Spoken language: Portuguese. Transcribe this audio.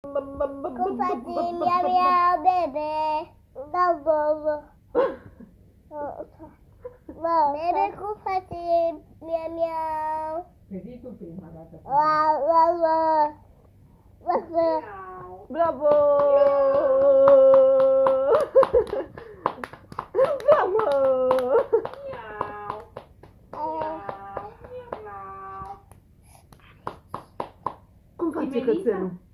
Compartilha minha bebê da vovó. Bebê compartilha minha minha. Repita o prima, gata. Lá, miau. Você. Bravo! Bravo! Como vai, E